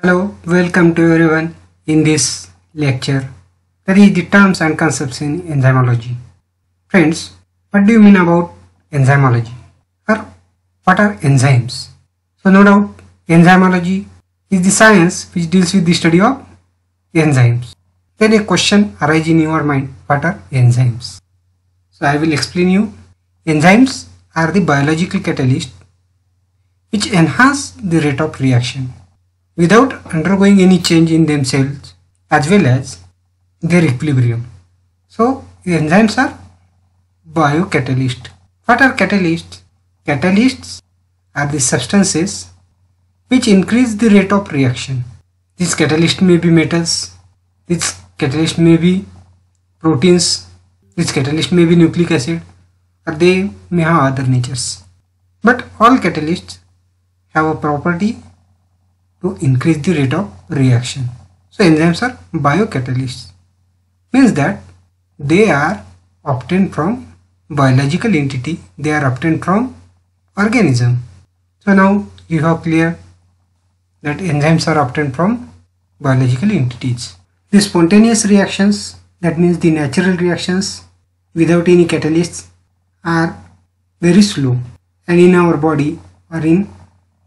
Hello, welcome to everyone in this lecture. That is the terms and concepts in enzymology. Friends, what do you mean about enzymology? Or what are enzymes? So no doubt, enzymology is the science which deals with the study of enzymes. Then a question arises in your mind, what are enzymes? So I will explain you. Enzymes are the biological catalyst which enhance the rate of reaction without undergoing any change in themselves as well as their equilibrium. So enzymes are biocatalysts. What are catalysts? Catalysts are the substances which increase the rate of reaction. These catalysts may be metals, these catalysts may be proteins, these catalysts may be nucleic acid or they may have other natures. But all catalysts have a property to increase the rate of reaction. So enzymes are biocatalysts. Means that they are obtained from biological entity, they are obtained from organism. So now you have clear that enzymes are obtained from biological entities. The spontaneous reactions, that means the natural reactions without any catalysts are very slow and in our body or in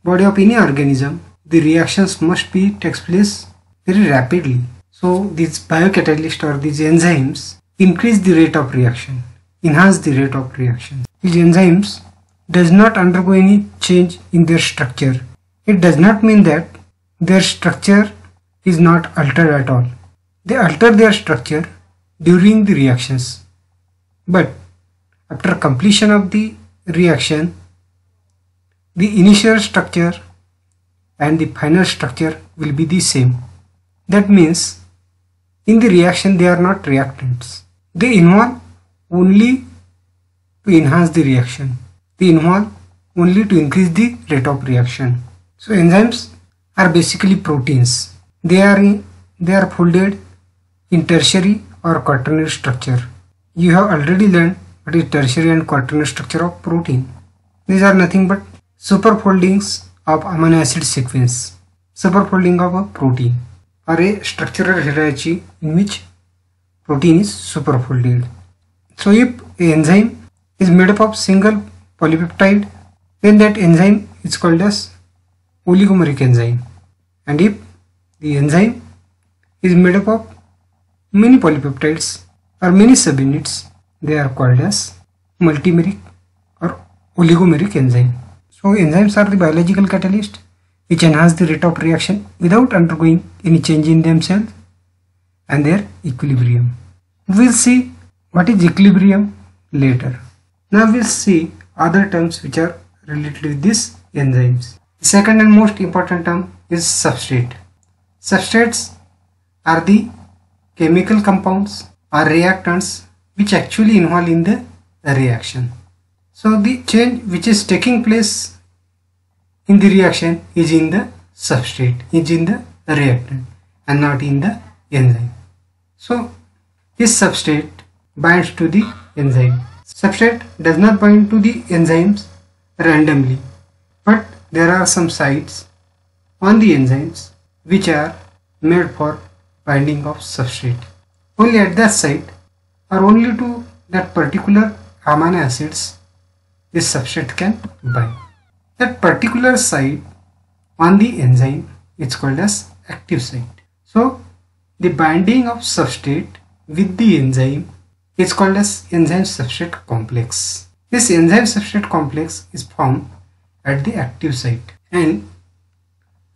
body of any organism the reactions must be takes place very rapidly. So these biocatalysts or these enzymes increase the rate of reaction, enhance the rate of reaction. These enzymes does not undergo any change in their structure. It does not mean that their structure is not altered at all. They alter their structure during the reactions. But after completion of the reaction, the initial structure and the final structure will be the same. That means in the reaction they are not reactants. They involve only to enhance the reaction. They involve only to increase the rate of reaction. So enzymes are basically proteins. They are in, they are folded in tertiary or quaternary structure. You have already learned what is tertiary and quaternary structure of protein. These are nothing but superfoldings of amino acid sequence, superfolding of a protein or a structural hierarchy in which protein is superfolded. So if enzyme is made up of single polypeptide, then that enzyme is called as oligomeric enzyme. And if the enzyme is made up of many polypeptides or many subunits, they are called as multimeric or oligomeric enzyme. So enzymes are the biological catalyst which enhance the rate of reaction without undergoing any change in themselves and their equilibrium. We'll see what is equilibrium later. Now we'll see other terms which are related with these enzymes. The second and most important term is substrate. Substrates are the chemical compounds or reactants which actually involve in the reaction. So the change which is taking place in the reaction is in the substrate, is in the reactant and not in the enzyme. So this substrate binds to the enzyme. Substrate does not bind to the enzymes randomly but there are some sites on the enzymes which are made for binding of substrate. Only at that site or only to that particular amino acids this substrate can bind. That particular site on the enzyme is called as active site. So the binding of substrate with the enzyme is called as enzyme substrate complex. This enzyme substrate complex is formed at the active site and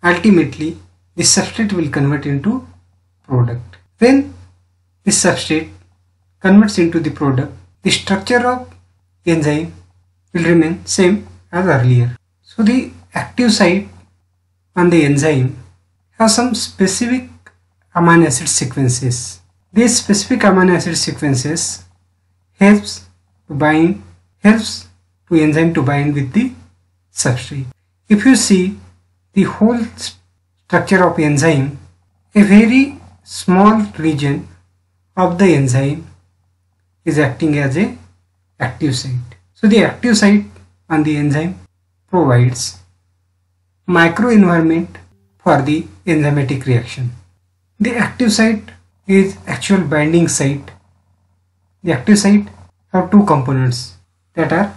ultimately the substrate will convert into product. When the substrate converts into the product, the structure of enzyme will remain same as earlier. So the active site on the enzyme has some specific amino acid sequences. These specific amino acid sequences helps to bind helps to enzyme to bind with the substrate. If you see the whole structure of enzyme, a very small region of the enzyme is acting as a active site. So the active site on the enzyme provides microenvironment for the enzymatic reaction. The active site is actual binding site. The active site have two components that are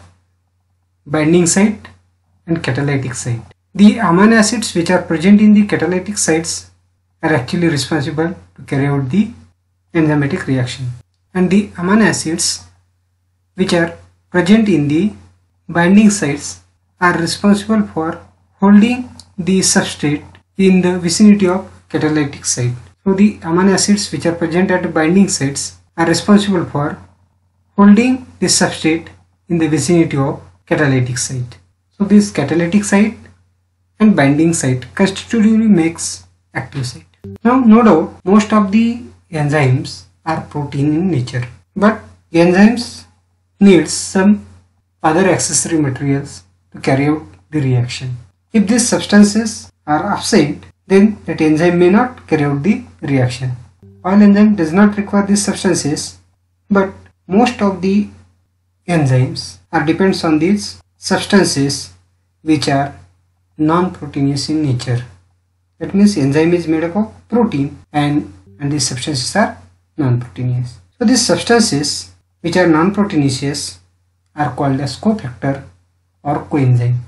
binding site and catalytic site. The amino acids which are present in the catalytic sites are actually responsible to carry out the enzymatic reaction and the amino acids which are present in the binding sites are responsible for holding the substrate in the vicinity of catalytic site. So the amino acids which are present at binding sites are responsible for holding the substrate in the vicinity of catalytic site. So this catalytic site and binding site constitutively makes active site. Now no doubt most of the enzymes are protein in nature but enzymes needs some other accessory materials to carry out the reaction. If these substances are absent, then that enzyme may not carry out the reaction. All enzyme does not require these substances, but most of the enzymes are depends on these substances which are non-proteinous in nature. That means enzyme is made up of protein and, and these substances are non-proteinous. So these substances which are non-proteinaceous are called as cofactor or coenzyme.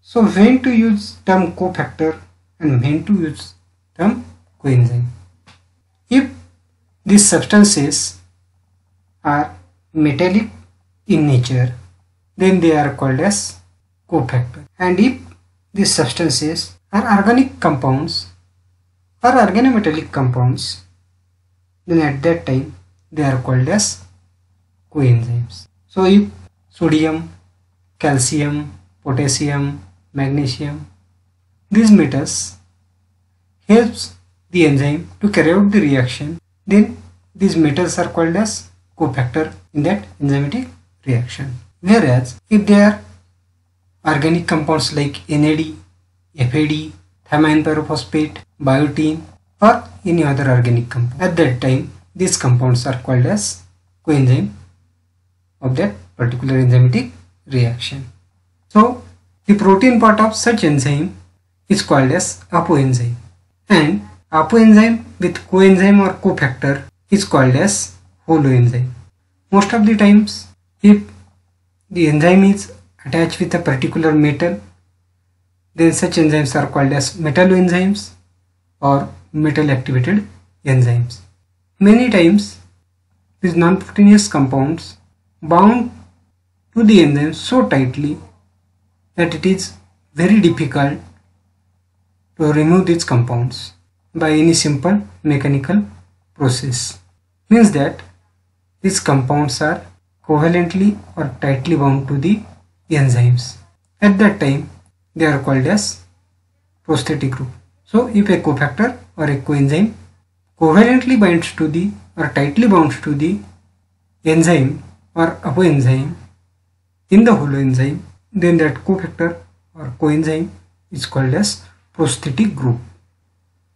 So when to use term cofactor and when to use term coenzyme. If these substances are metallic in nature then they are called as cofactor and if these substances are organic compounds or organometallic compounds then at that time they are called as coenzymes. So if sodium, calcium, potassium, magnesium, these metals helps the enzyme to carry out the reaction, then these metals are called as cofactor in that enzymatic reaction. Whereas if they are organic compounds like NAD, FAD, thiamine pyrophosphate, biotin or any other organic compound, at that time these compounds are called as coenzyme of that particular enzymatic reaction. So the protein part of such enzyme is called as apoenzyme and apoenzyme with coenzyme or cofactor is called as holoenzyme. Most of the times if the enzyme is attached with a particular metal then such enzymes are called as metalloenzymes or metal activated enzymes. Many times these non-proteinous compounds bound to the enzyme so tightly that it is very difficult to remove these compounds by any simple mechanical process. Means that these compounds are covalently or tightly bound to the enzymes. At that time they are called as prosthetic group. So if a cofactor or a coenzyme covalently binds to the or tightly bonds to the enzyme or apoenzyme in the holoenzyme then that cofactor or coenzyme is called as prosthetic group.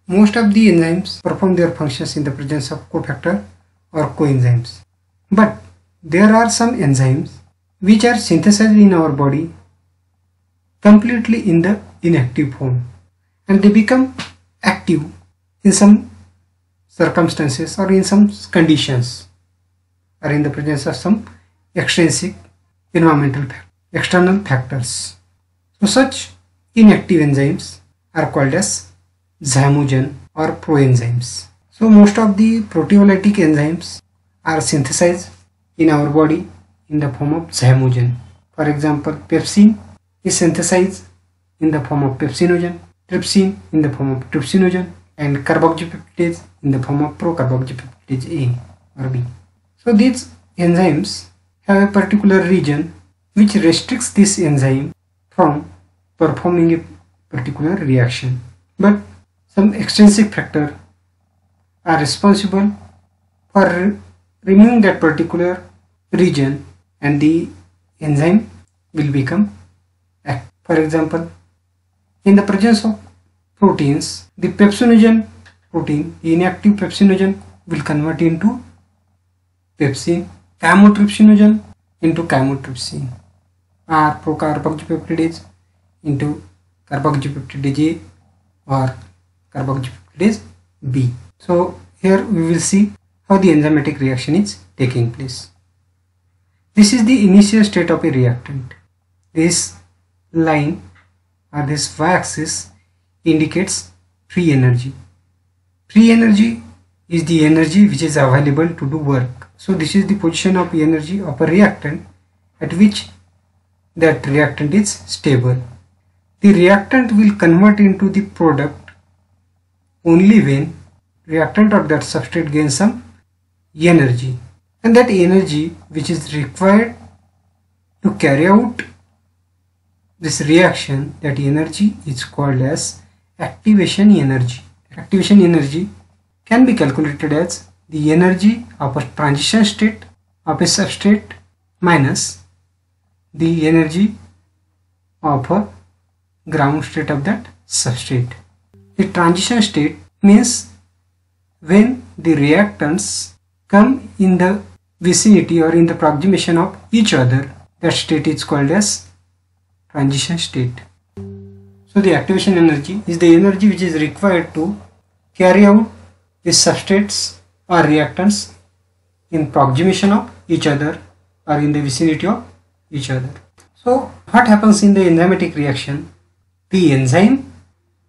Most of the enzymes perform their functions in the presence of cofactor or coenzymes. But there are some enzymes which are synthesized in our body completely in the inactive form and they become active in some circumstances or in some conditions or in the presence of some extrinsic environmental external factors. So such inactive enzymes are called as zymogen or proenzymes. So most of the proteolytic enzymes are synthesized in our body in the form of zymogen. For example, pepsin is synthesized in the form of pepsinogen, trypsin in the form of trypsinogen, and carboxypeptidase in the form of procarboxypeptidase A or B. So these enzymes have a particular region which restricts this enzyme from performing a particular reaction. But some extrinsic factor are responsible for removing that particular region and the enzyme will become active. For example, in the presence of proteins, the pepsinogen protein, inactive pepsinogen will convert into pepsin, chymotrypsinogen into chymotrypsin or procarboxypeptidase into carboxypeptidase or carboxypeptidase B. So here we will see how the enzymatic reaction is taking place. This is the initial state of a reactant. This line or this y-axis indicates free energy. Free energy is the energy which is available to do work. So this is the position of energy of a reactant at which that reactant is stable. The reactant will convert into the product only when reactant or that substrate gains some energy and that energy which is required to carry out this reaction that energy is called as activation energy. Activation energy can be calculated as the energy of a transition state of a substrate minus the energy of a ground state of that substrate. The transition state means when the reactants come in the vicinity or in the approximation of each other that state is called as transition state. So the activation energy is the energy which is required to carry out the substrates or reactants in approximation of each other or in the vicinity of each other. So what happens in the enzymatic reaction? The enzyme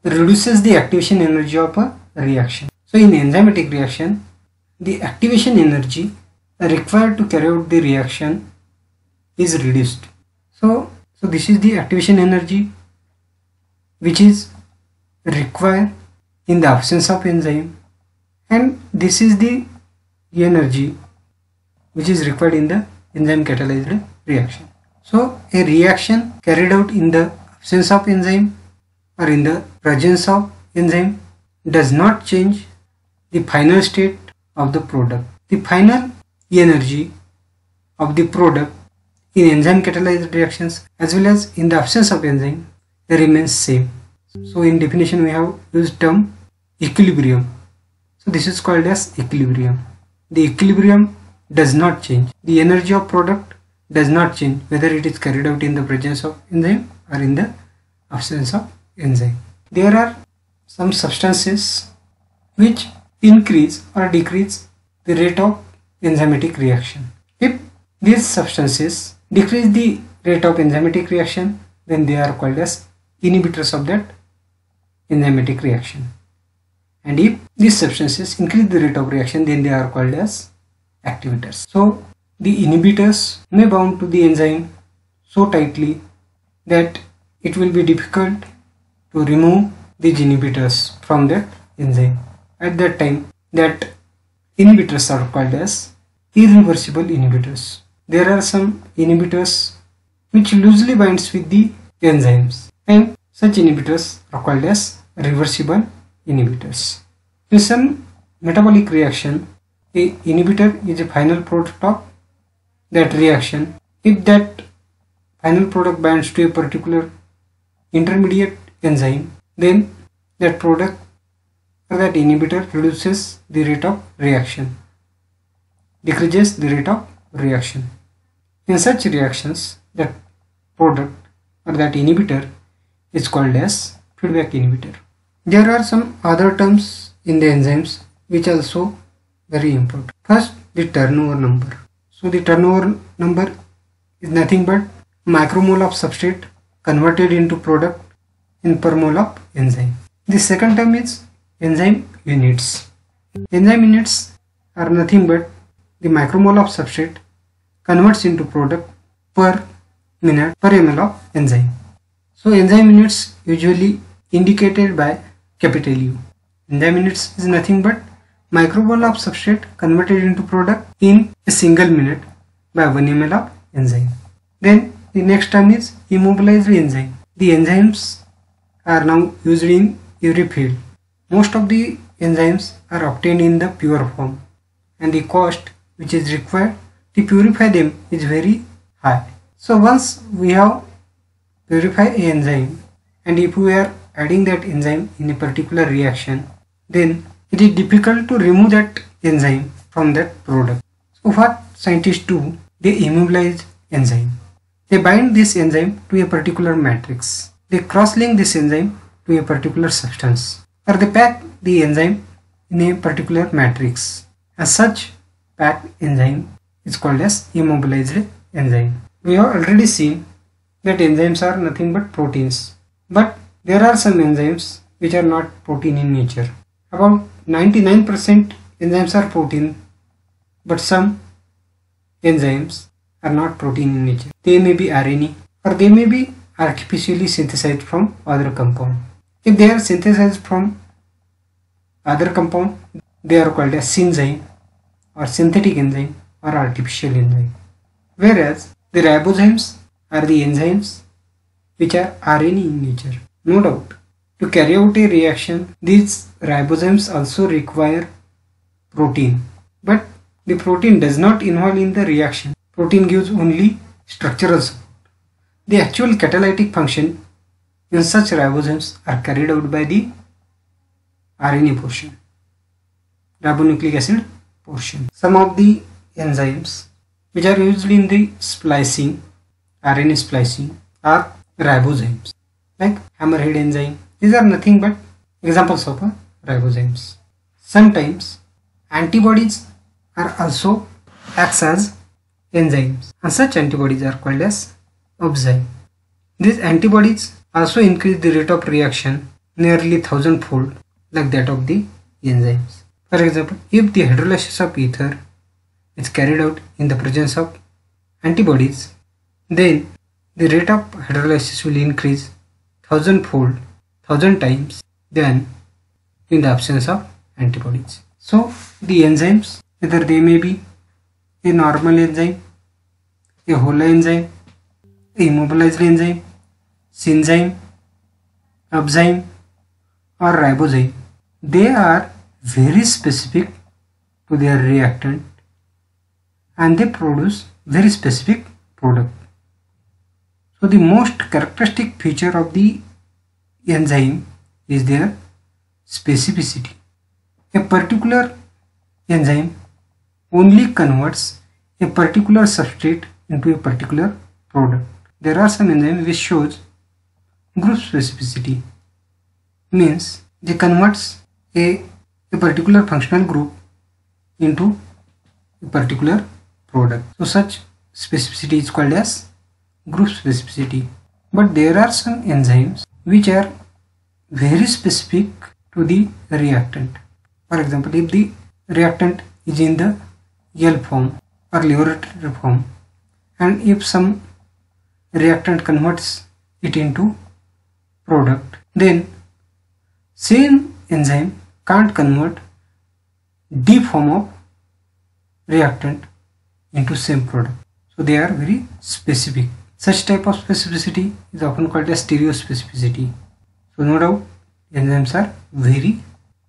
reduces the activation energy of a reaction. So in enzymatic reaction, the activation energy required to carry out the reaction is reduced. So, so this is the activation energy which is required in the absence of enzyme and this is the energy which is required in the enzyme catalyzed reaction. So a reaction carried out in the absence of enzyme or in the presence of enzyme does not change the final state of the product. The final energy of the product in enzyme catalyzed reactions as well as in the absence of enzyme remains same. So in definition we have used term equilibrium. So this is called as equilibrium. The equilibrium does not change. The energy of product does not change whether it is carried out in the presence of enzyme or in the absence of enzyme. There are some substances which increase or decrease the rate of enzymatic reaction. If these substances decrease the rate of enzymatic reaction then they are called as inhibitors of that enzymatic reaction. And if these substances increase the rate of reaction then they are called as activators. So the inhibitors may bound to the enzyme so tightly that it will be difficult to remove these inhibitors from that enzyme. At that time, that inhibitors are called as irreversible inhibitors. There are some inhibitors which loosely binds with the enzymes and such inhibitors are called as reversible inhibitors. In some metabolic reaction, a inhibitor is a final product of that reaction if that final product binds to a particular intermediate enzyme then that product or that inhibitor reduces the rate of reaction decreases the rate of reaction in such reactions that product or that inhibitor is called as feedback inhibitor there are some other terms in the enzymes which are also very important first the turnover number so the turnover number is nothing but micromole of substrate converted into product in per mole of enzyme. The second term is enzyme units. Enzyme units are nothing but the micromole of substrate converts into product per minute per ml of enzyme. So enzyme units usually indicated by capital U. Enzyme units is nothing but micromole of substrate converted into product in a single minute by 1 ml of enzyme. Then the next term is immobilized enzyme. The enzymes are now used in every field. Most of the enzymes are obtained in the pure form and the cost which is required to purify them is very high. So once we have purified a enzyme and if we are adding that enzyme in a particular reaction then it is difficult to remove that enzyme from that product. So what scientists do, they immobilize enzyme. They bind this enzyme to a particular matrix. They cross-link this enzyme to a particular substance or they pack the enzyme in a particular matrix. As such, packed enzyme is called as immobilized enzyme. We have already seen that enzymes are nothing but proteins. But there are some enzymes which are not protein in nature. About 99% enzymes are protein, but some enzymes are not protein in nature. They may be RNA or they may be artificially synthesized from other compound. If they are synthesized from other compound, they are called as synzyme or synthetic enzyme or artificial enzyme. Whereas the ribozymes are the enzymes which are RNA in nature. No doubt. To carry out a reaction, these ribozymes also require protein. But the protein does not involve in the reaction. Protein gives only structural support. The actual catalytic function in such ribozymes are carried out by the RNA portion, ribonucleic acid portion. Some of the enzymes which are used in the splicing, RNA splicing are ribozymes like hammerhead enzyme. These are nothing but examples of uh, ribozymes. Sometimes antibodies are also acts as enzymes and such antibodies are called as abzyme. These antibodies also increase the rate of reaction nearly thousand fold like that of the enzymes. For example, if the hydrolysis of ether is carried out in the presence of antibodies, then the rate of hydrolysis will increase thousandfold, thousand times than in the absence of antibodies. So the enzymes, whether they may be a normal enzyme, a holoenzyme, a immobilized enzyme, synzyme, abzyme or ribozyme they are very specific to their reactant and they produce very specific product. So the most characteristic feature of the enzyme is their specificity. A particular enzyme only converts a particular substrate into a particular product. There are some enzymes which shows group specificity means they converts a, a particular functional group into a particular product. So such specificity is called as group specificity. But there are some enzymes which are very specific to the reactant. For example, if the reactant is in the L form or laboratory form and if some reactant converts it into product then same enzyme can't convert D form of reactant into same product. So they are very specific. Such type of specificity is often called as stereospecificity. So no doubt enzymes are very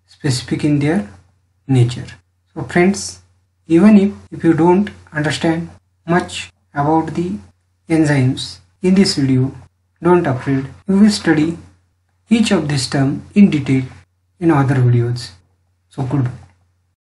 specific in their nature. So friends, even if, if you don't understand much about the enzymes in this video, don't afraid. We will study each of this term in detail in other videos. So goodbye.